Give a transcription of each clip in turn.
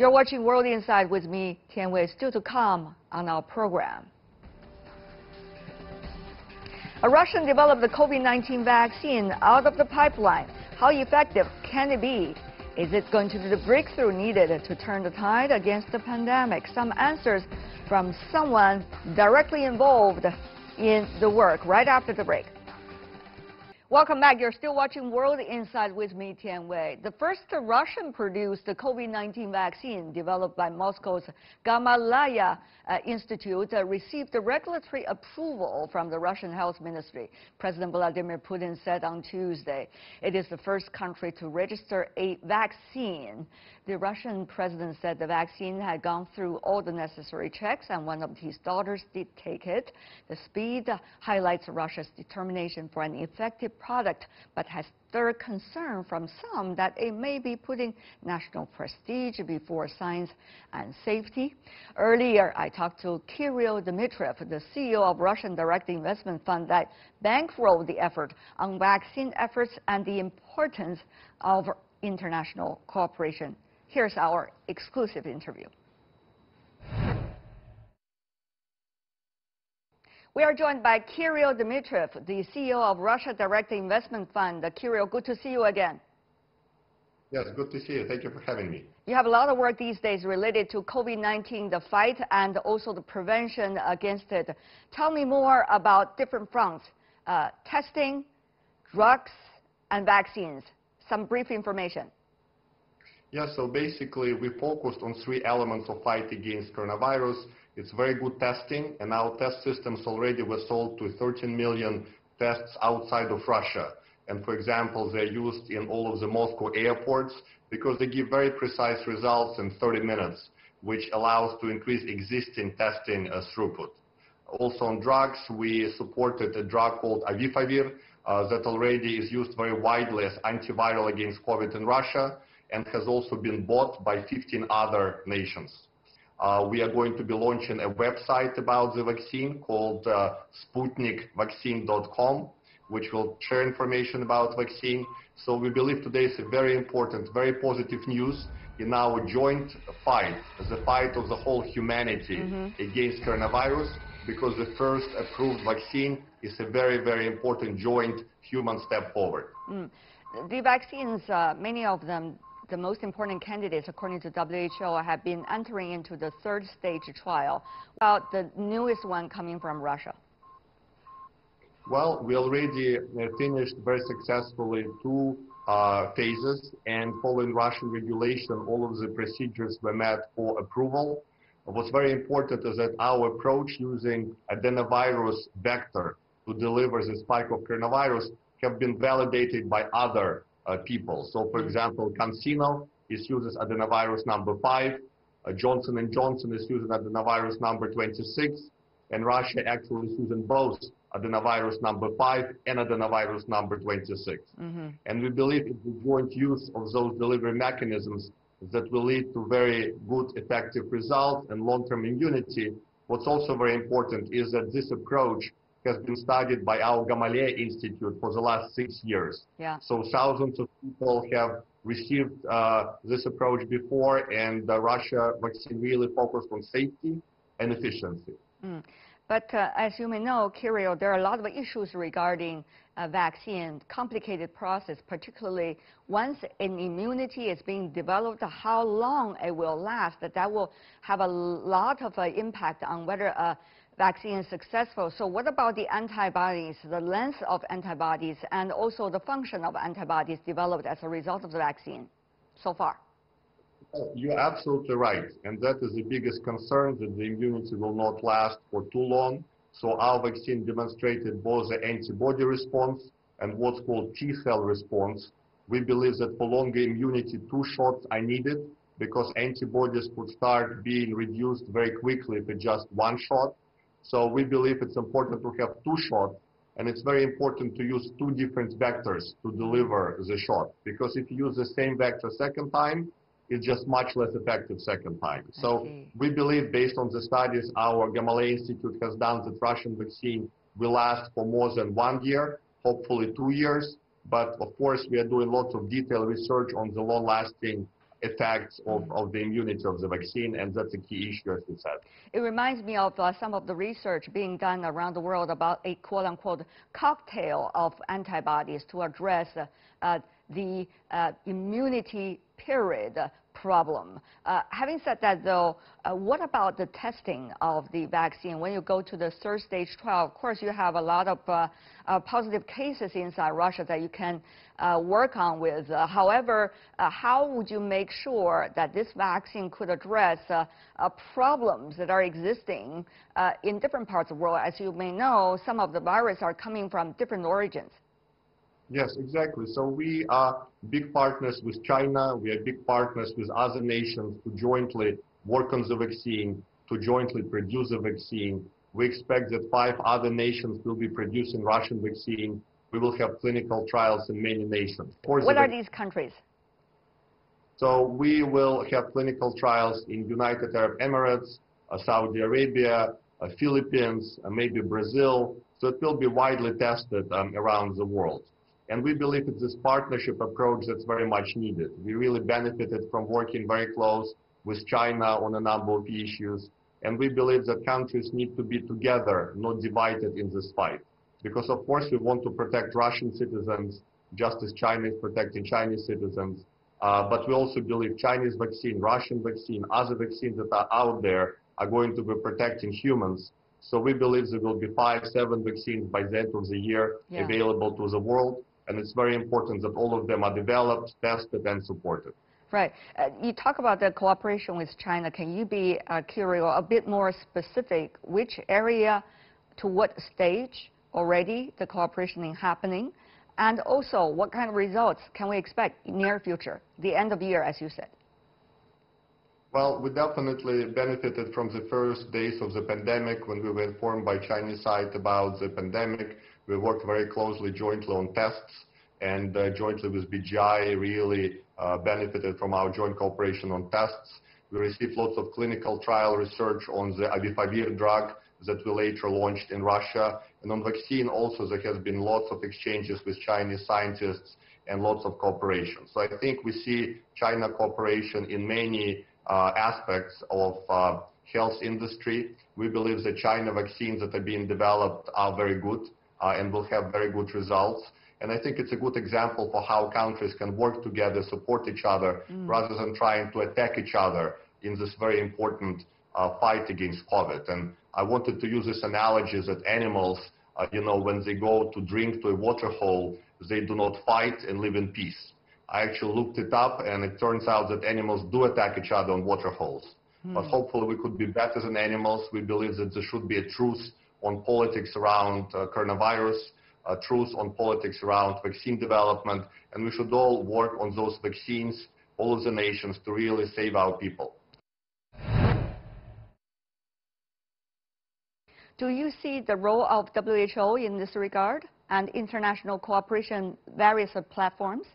You're watching World Insight with me, Tian Wei, still to come on our program. A Russian developed the COVID-19 vaccine out of the pipeline. How effective can it be? Is it going to be the breakthrough needed to turn the tide against the pandemic? Some answers from someone directly involved in the work right after the break. Welcome back. You're still watching World Insight with me, Tian Wei. The first Russian-produced COVID-19 vaccine developed by Moscow's Gamaleya uh, Institute uh, received regulatory approval from the Russian Health Ministry. President Vladimir Putin said on Tuesday it is the first country to register a vaccine. The Russian president said the vaccine had gone through all the necessary checks and one of his daughters did take it. The speed highlights Russia's determination for an effective product, but has stirred concern from some that it may be putting national prestige before science and safety. Earlier, I talked to Kirill Dmitriev, the CEO of Russian Direct Investment Fund that bankrolled the effort on vaccine efforts and the importance of international cooperation. Here's our exclusive interview. We are joined by Kirill Dmitriev, the CEO of Russia Direct Investment Fund. Kirill, good to see you again. Yes, good to see you. Thank you for having me. You have a lot of work these days related to COVID-19, the fight, and also the prevention against it. Tell me more about different fronts, uh, testing, drugs, and vaccines. Some brief information. Yeah, so basically we focused on three elements of fight against coronavirus. It's very good testing, and our test systems already were sold to 13 million tests outside of Russia. And for example, they're used in all of the Moscow airports because they give very precise results in 30 minutes, which allows to increase existing testing uh, throughput. Also on drugs, we supported a drug called Avifavir uh, that already is used very widely as antiviral against COVID in Russia and has also been bought by 15 other nations. Uh, we are going to be launching a website about the vaccine called uh, sputnikvaccine.com, which will share information about vaccine. So we believe today is a very important, very positive news in our joint fight, the fight of the whole humanity mm -hmm. against coronavirus, because the first approved vaccine is a very, very important joint human step forward. Mm. The vaccines, uh, many of them the most important candidates, according to WHO, have been entering into the third stage trial, about the newest one coming from Russia? Well, we already uh, finished very successfully two uh, phases, and following Russian regulation, all of the procedures were met for approval. What's very important is that our approach using adenovirus vector to deliver the spike of coronavirus have been validated by other people. So for example, CanSino is uses adenovirus number 5, uh, Johnson & Johnson is using adenovirus number 26, and Russia actually is using both adenovirus number 5 and adenovirus number 26. Mm -hmm. And we believe it's the joint use of those delivery mechanisms that will lead to very good, effective results and long-term immunity. What's also very important is that this approach has been studied by our Gamaleya Institute for the last six years. Yeah. So thousands of people have received uh, this approach before, and the Russia vaccine really focused on safety and efficiency. Mm. But uh, as you may know, Kirill, there are a lot of issues regarding uh, vaccine, complicated process, particularly once an immunity is being developed, how long it will last. That will have a lot of uh, impact on whether a vaccine is successful. So what about the antibodies, the length of antibodies, and also the function of antibodies developed as a result of the vaccine so far? Oh, you're absolutely right. And that is the biggest concern, that the immunity will not last for too long. So our vaccine demonstrated both the antibody response and what's called T-cell response. We believe that for longer immunity, two shots are needed because antibodies could start being reduced very quickly with just one shot. So we believe it's important to have two shots, and it's very important to use two different vectors to deliver the shot. Because if you use the same vector second time, it's just much less effective second time. So we believe, based on the studies our Gamaleya Institute has done, that Russian vaccine will last for more than one year, hopefully two years. But of course, we are doing lots of detailed research on the long-lasting effects of, of the immunity of the vaccine, and that's a key issue, as you said. It reminds me of uh, some of the research being done around the world about a quote-unquote cocktail of antibodies to address uh, uh, the uh, immunity period problem. Uh, having said that, though, uh, what about the testing of the vaccine? When you go to the third stage trial, of course, you have a lot of uh, uh positive cases inside Russia that you can uh, work on with. Uh, however, how would you make sure that this vaccine could address problems that are existing in different parts of the world? As you may know, some of the virus are coming from different origins. Yes, exactly. So we are big partners with China. We are big partners with other nations to jointly work on the vaccine, to jointly produce the vaccine. We expect that five other nations will be producing Russian vaccine. We will have clinical trials in many nations. What are these countries? So we will have clinical trials in United Arab Emirates, uh, Saudi Arabia, uh, Philippines, uh, maybe Brazil. So it will be widely tested um, around the world. And we believe it's this partnership approach that's very much needed. We really benefited from working very close with China on a number of issues. And we believe that countries need to be together, not divided in this fight. Because of course we want to protect Russian citizens, just as China is protecting Chinese citizens. Uh, but we also believe Chinese vaccine, Russian vaccine, other vaccines that are out there are going to be protecting humans. So we believe there will be five, seven vaccines by the end of the year yeah. available to the world and it's very important that all of them are developed, tested, and supported. Right. Uh, you talk about the cooperation with China. Can you be uh, curious, a bit more specific, which area, to what stage already the cooperation is happening? And also, what kind of results can we expect near future, the end of year, as you said? Well, we definitely benefited from the first days of the pandemic when we were informed by Chinese side about the pandemic. We worked very closely jointly on tests and uh, jointly with BGI really uh, benefited from our joint cooperation on tests. We received lots of clinical trial research on the Avifavir drug that we later launched in Russia. And on vaccine also there has been lots of exchanges with Chinese scientists and lots of cooperation. So I think we see China cooperation in many aspects of uh, health industry. We believe the China vaccines that are being developed are very good uh, and will have very good results. And I think it's a good example for how countries can work together, support each other, mm. rather than trying to attack each other in this very important uh, fight against COVID. And I wanted to use this analogy that animals, uh, you know, when they go to drink to a water hole, they do not fight and live in peace. I actually looked it up, and it turns out that animals do attack each other on water holes. Mm. But hopefully we could be better than animals. We believe that there should be a truce on politics around uh, coronavirus, a truce on politics around vaccine development, and we should all work on those vaccines, all of the nations, to really save our people. Do you see the role of WHO in this regard and international cooperation various platforms?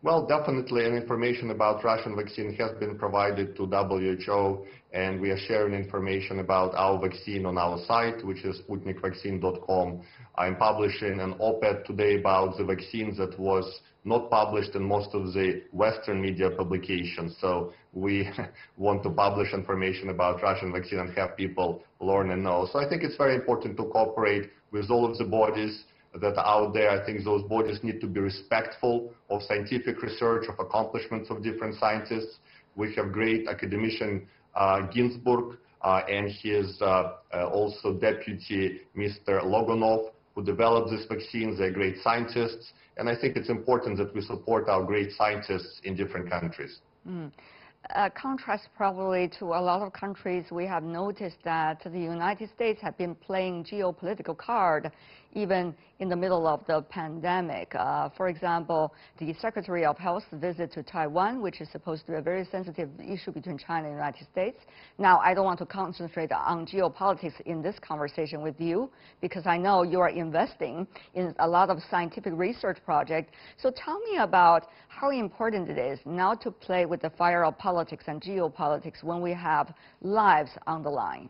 Well, definitely, and information about Russian vaccine has been provided to WHO, and we are sharing information about our vaccine on our site, which is sputnikvaccine.com. I'm publishing an op-ed today about the vaccine that was not published in most of the Western media publications. So we want to publish information about Russian vaccine and have people learn and know. So I think it's very important to cooperate with all of the bodies that are out there. I think those bodies need to be respectful of scientific research, of accomplishments of different scientists. We have great academician uh, Gintsburg uh, and his uh, uh also deputy, Mr. Logunov, who developed these vaccines. They're great scientists. And I think it's important that we support our great scientists in different countries. Mm uh, contrast probably to a lot of countries, we have noticed that the United States have been playing geopolitical card even in the middle of the pandemic. Uh, for example, the Secretary of Health's visit to Taiwan, which is supposed to be a very sensitive issue between China and the United States. Now, I don't want to concentrate on geopolitics in this conversation with you because I know you are investing in a lot of scientific research projects. So tell me about how important it is now to play with the fire of politics and geopolitics when we have lives on the line.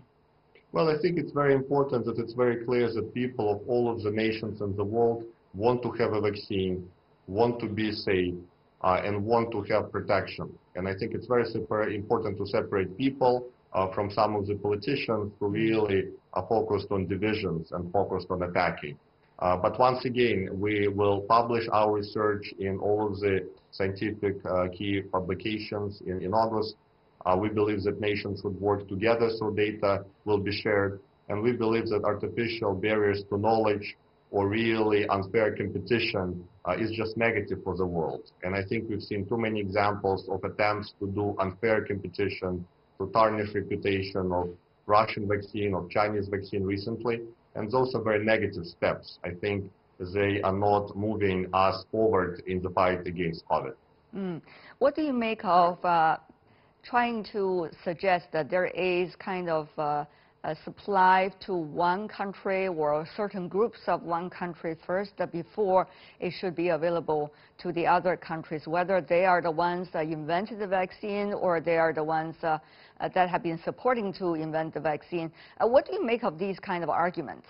Well, I think it's very important that it's very clear that people of all of the nations in the world want to have a vaccine, want to be safe, uh, and want to have protection. And I think it's very important to separate people uh, from some of the politicians who really are focused on divisions and focused on attacking. Uh, but once again, we will publish our research in all of the scientific uh, key publications in, in August. Uh, we believe that nations should work together so data will be shared. And we believe that artificial barriers to knowledge or really unfair competition uh, is just negative for the world. And I think we've seen too many examples of attempts to do unfair competition to tarnish reputation of Russian vaccine, or Chinese vaccine recently. And those are very negative steps. I think they are not moving us forward in the fight against COVID. Mm. What do you make of uh, trying to suggest that there is kind of uh, a supply to one country or certain groups of one country first before it should be available to the other countries, whether they are the ones that invented the vaccine or they are the ones uh, uh, that have been supporting to invent the vaccine. Uh, what do you make of these kind of arguments?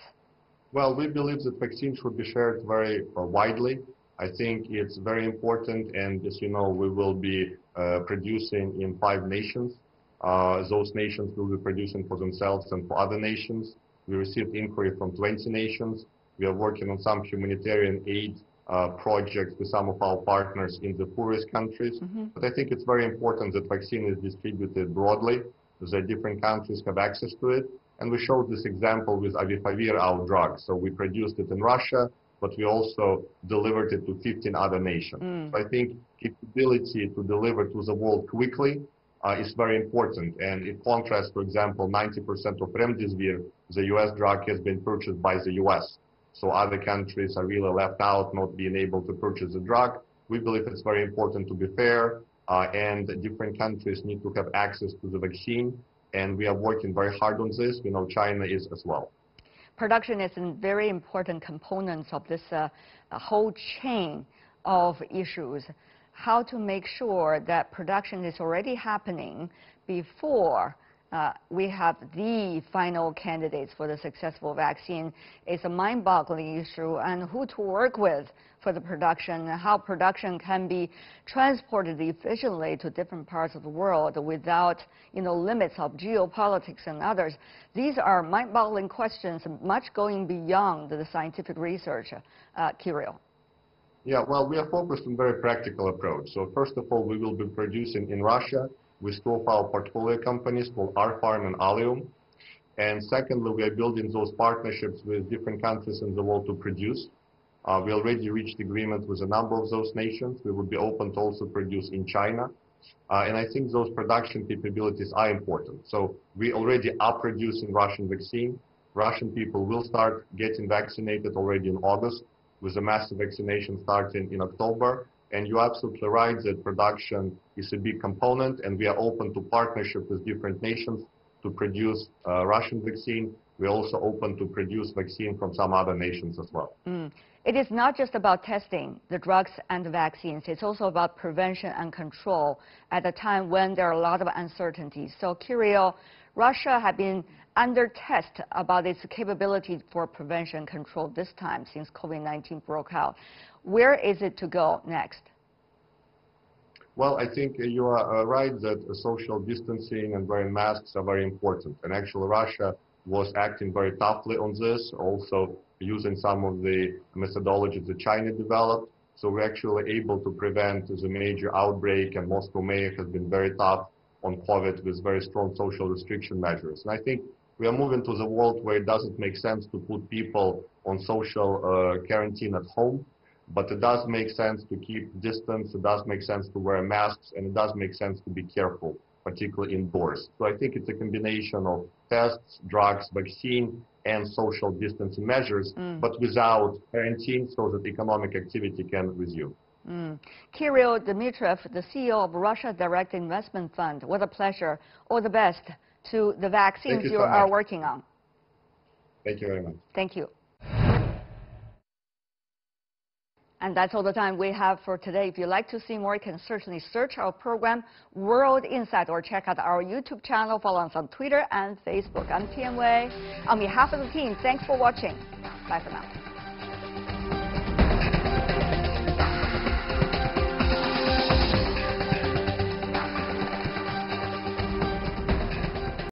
Well, we believe that vaccines should be shared very uh, widely. I think it's very important, and as you know, we will be uh, producing in five nations. Uh, those nations will be producing for themselves and for other nations. We received inquiry from 20 nations. We are working on some humanitarian aid uh, projects with some of our partners in the poorest countries. Mm -hmm. But I think it's very important that vaccine is distributed broadly, that different countries have access to it. And we showed this example with Avifavir, our drug. So we produced it in Russia, but we also delivered it to 15 other nations. Mm. So I think capability to deliver to the world quickly uh, is very important. And in contrast, for example, 90% of Remdesivir, the US drug, has been purchased by the US. So other countries are really left out, not being able to purchase the drug. We believe it's very important to be fair, uh, and different countries need to have access to the vaccine. And we are working very hard on this. We know China is as well. Production is a very important component of this uh, whole chain of issues. How to make sure that production is already happening before uh, we have the final candidates for the successful vaccine. It's a mind-boggling issue, and who to work with for the production, and how production can be transported efficiently to different parts of the world without, you know, limits of geopolitics and others. These are mind-boggling questions, much going beyond the scientific research. Uh, Kirill. Yeah, well, we are focused on a very practical approach. So first of all, we will be producing in Russia two of our portfolio companies called R-Pharm and Alium. And secondly, we are building those partnerships with different countries in the world to produce. Uh, we already reached agreement with a number of those nations. We would be open to also produce in China. Uh, and I think those production capabilities are important. So we already are producing Russian vaccine. Russian people will start getting vaccinated already in August with a massive vaccination starting in October. And you're absolutely right that production is a big component, and we are open to partnership with different nations to produce uh, Russian vaccine. We're also open to produce vaccine from some other nations as well. Mm. It is not just about testing the drugs and the vaccines. It's also about prevention and control at a time when there are a lot of uncertainties. So, Kirill, Russia had been under test about its capability for prevention control this time since COVID-19 broke out. Where is it to go next? Well, I think you are uh, right that social distancing and wearing masks are very important. And actually, Russia was acting very toughly on this, also using some of the methodologies that China developed. So we're actually able to prevent the major outbreak, and Moscow mayor has been very tough on COVID with very strong social restriction measures. And I think we are moving to the world where it doesn't make sense to put people on social uh, quarantine at home but it does make sense to keep distance, it does make sense to wear masks, and it does make sense to be careful, particularly indoors. So I think it's a combination of tests, drugs, vaccine, and social distancing measures, mm. but without quarantine so that economic activity can resume. Mm. Kirill Dmitriev, the CEO of Russia Direct Investment Fund, what a pleasure. All the best to the vaccines you, you so are working on. Thank you very much. Thank you. And that's all the time we have for today. If you'd like to see more, you can certainly search our program, World Insight, or check out our YouTube channel, follow us on Twitter and Facebook. I'm Tian Wei. On behalf of the team, thanks for watching. Bye for now.